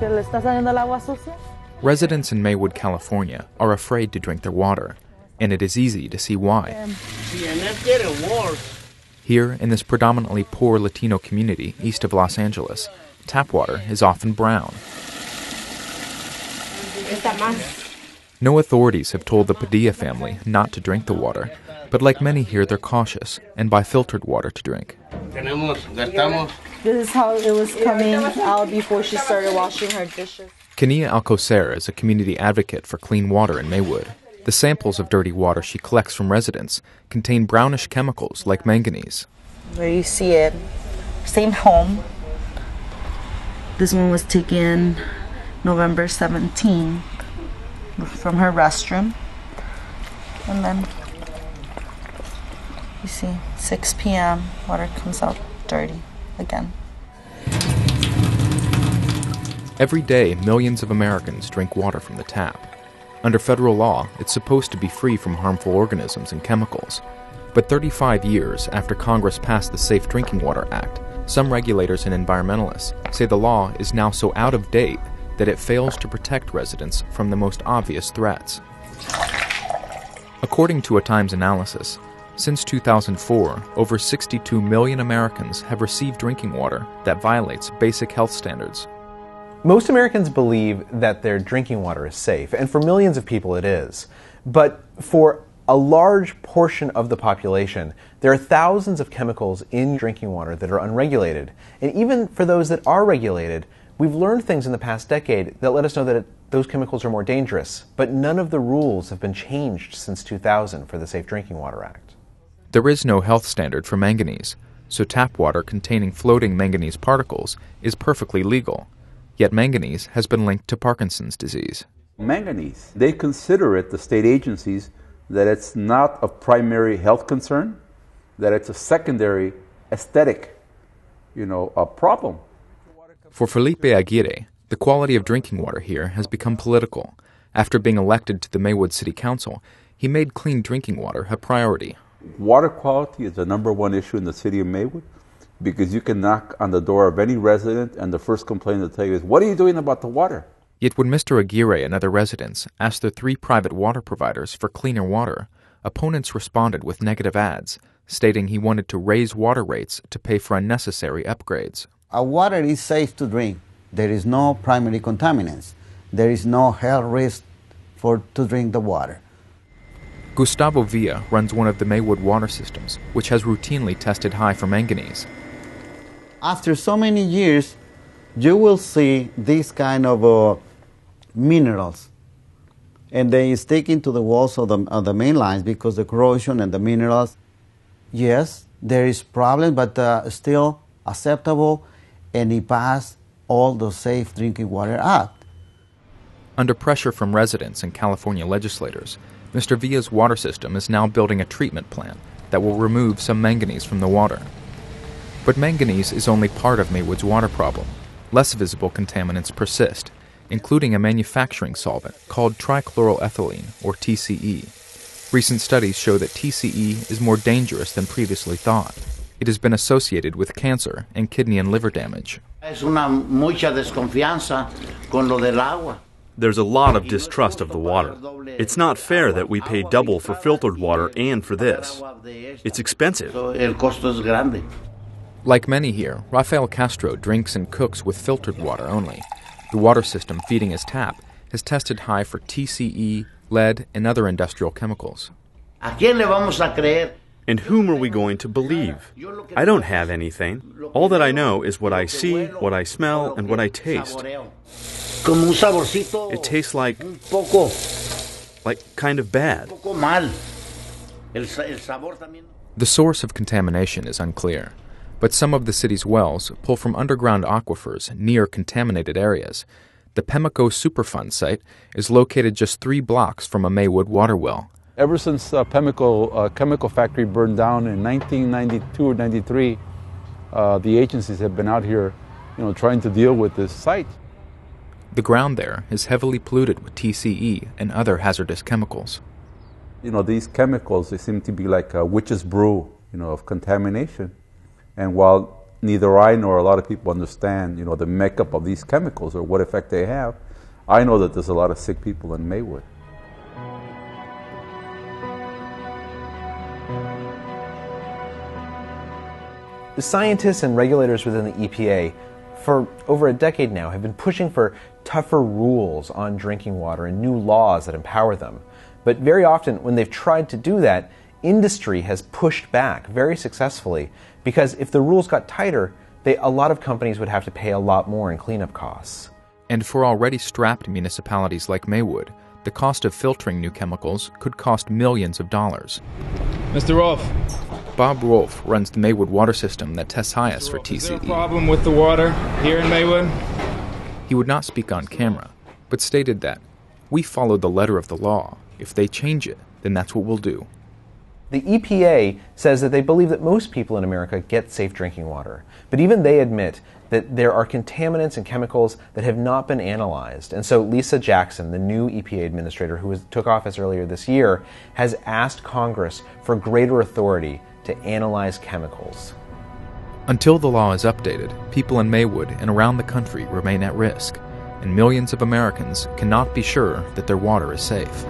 que le está saliendo el agua sucia. Residents in Maywood, California are afraid to drink their water, and it is easy to see why. Here, in this predominantly poor Latino community east of Los Angeles, tap water is often brown. No authorities have told the Padilla family not to drink the water, but like many here, they're cautious and buy filtered water to drink. This is how it was coming out before she started washing her dishes. Kenia Alcocer is a community advocate for clean water in Maywood. The samples of dirty water she collects from residents contain brownish chemicals like manganese. Where you see it, same home. This one was taken November 17 from her restroom. And then you see 6 p.m. water comes out dirty again. Every day, millions of Americans drink water from the tap. Under federal law, it's supposed to be free from harmful organisms and chemicals. But 35 years after Congress passed the Safe Drinking Water Act, some regulators and environmentalists say the law is now so out of date that it fails to protect residents from the most obvious threats. According to a Times analysis, since 2004, over 62 million Americans have received drinking water that violates basic health standards. Most Americans believe that their drinking water is safe, and for millions of people it is. But for a large portion of the population, there are thousands of chemicals in drinking water that are unregulated. And even for those that are regulated, we've learned things in the past decade that let us know that it, those chemicals are more dangerous. But none of the rules have been changed since 2000 for the Safe Drinking Water Act. There is no health standard for manganese, so tap water containing floating manganese particles is perfectly legal. Yet manganese has been linked to Parkinson's disease. Manganese, they consider it, the state agencies, that it's not a primary health concern, that it's a secondary aesthetic, you know, a problem. For Felipe Aguirre, the quality of drinking water here has become political. After being elected to the Maywood City Council, he made clean drinking water a priority. Water quality is the number one issue in the city of Maywood because you can knock on the door of any resident and the first complaint they'll tell you is, What are you doing about the water? Yet when Mr. Aguirre and other residents asked the three private water providers for cleaner water, opponents responded with negative ads, stating he wanted to raise water rates to pay for unnecessary upgrades. Our water is safe to drink. There is no primary contaminants. There is no health risk for to drink the water. Gustavo Villa runs one of the Maywood water systems, which has routinely tested high for manganese. After so many years, you will see these kind of uh, minerals, and they stick into the walls of the, of the main lines because the corrosion and the minerals. Yes, there is problem, but uh, still acceptable, and it passed all the Safe Drinking Water Act. Under pressure from residents and California legislators, Mr. Villa's water system is now building a treatment plant that will remove some manganese from the water. But manganese is only part of Maywood's water problem. Less visible contaminants persist, including a manufacturing solvent called trichloroethylene, or TCE. Recent studies show that TCE is more dangerous than previously thought. It has been associated with cancer and kidney and liver damage. There's a lot of distrust of the water. It's not fair that we pay double for filtered water and for this. It's expensive. El costo es grande. Like many here, Rafael Castro drinks and cooks with filtered water only. The water system feeding his tap has tested high for TCE, lead, and other industrial chemicals. ¿A quién le vamos a creer? And whom are we going to believe? I don't have anything. All that I know is what I see, what I smell, and what I taste. Como un saborcito It tastes like, un poco, like kind of bad. poco mal. El, el sabor también. The source of contamination is unclear, but some of the city's wells pull from underground aquifers near contaminated areas. The Pemaco Superfund site is located just three blocks from a Maywood water well. Ever since uh, Pemaco uh, chemical factory burned down in 1992 or 93, uh, the agencies have been out here, you know, trying to deal with this site. The ground there is heavily polluted with TCE and other hazardous chemicals. You know, these chemicals, they seem to be like a witch's brew, you know, of contamination. And while neither I nor a lot of people understand, you know, the makeup of these chemicals or what effect they have. I know that there's a lot of sick people in Maywood. The scientists and regulators within the EPA for over a decade now have been pushing for tougher rules on drinking water and new laws that empower them. But very often, when they've tried to do that, industry has pushed back very successfully because if the rules got tighter, they, a lot of companies would have to pay a lot more in cleanup costs. And for already strapped municipalities like Maywood, the cost of filtering new chemicals could cost millions of dollars. Mr. Rolfe. Bob Rolfe runs the Maywood water system that tests highest for TCE. Is there a problem with the water here in Maywood? He would not speak on camera, but stated that we follow the letter of the law. If they change it, then that's what we'll do. The EPA says that they believe that most people in America get safe drinking water, but even they admit that there are contaminants and chemicals that have not been analyzed. And so Lisa Jackson, the new EPA administrator who was, took office earlier this year, has asked Congress for greater authority to analyze chemicals. Until the law is updated, people in Maywood and around the country remain at risk, and millions of Americans cannot be sure that their water is safe.